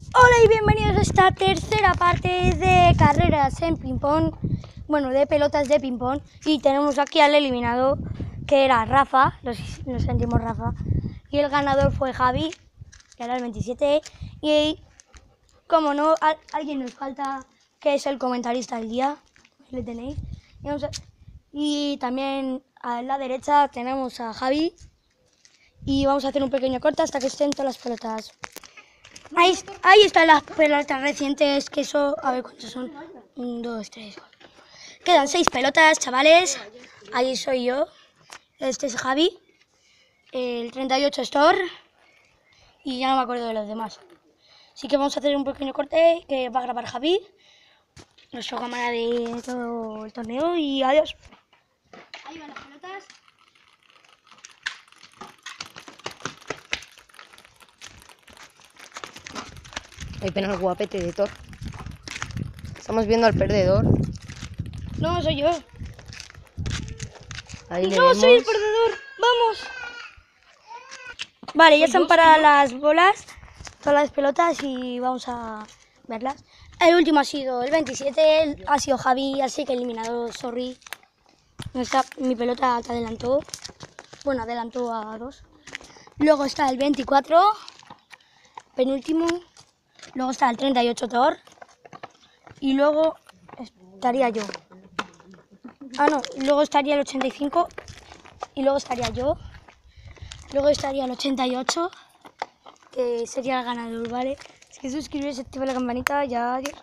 Hola y bienvenidos a esta tercera parte de carreras en ping-pong, bueno, de pelotas de ping-pong. Y tenemos aquí al eliminado, que era Rafa, nos, nos sentimos Rafa, y el ganador fue Javi, que era el 27. Y como no, al- alguien nos falta, que es el comentarista del día, le tenéis. Y, y también a la derecha tenemos a Javi. Y vamos a hacer un pequeño corte hasta que estén todas las pelotas. Ahí, están las pelotas recientes, que eso, a ver cuántas son. Un, dos, tres. Quedan seis pelotas, chavales. Ahí soy yo. Este es Javi. El 38 es Thor. Y ya no me acuerdo de los demás. Así que vamos a hacer un pequeño corte que va a grabar Javi. Nuestro cámara de todo el torneo. Y adiós. Ahí van las pelotas. Hay pena el guapete de Thor. Estamos viendo al perdedor. No, soy yo. Ahí le No, vemos. soy el perdedor. Vamos. Vale, ya están para las bolas, todas las pelotas y vamos a verlas. El último ha sido el 27, el- ha sido Javi, así que eliminado, sorry. No está, mi pelota te adelantó. Bueno, adelantó a dos. Luego está el 24, penúltimo. Luego está el 38 Thor. Y luego estaría yo. Ah, no, luego estaría el 85 y luego estaría yo. Luego estaría el 88, que sería el ganador, ¿vale? Es que suscribiros, activa la campanita, ya, adiós.